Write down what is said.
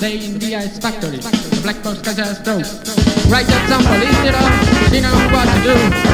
They in the ice factory. The black box catches through. Right up somebody, you know, you know what to do.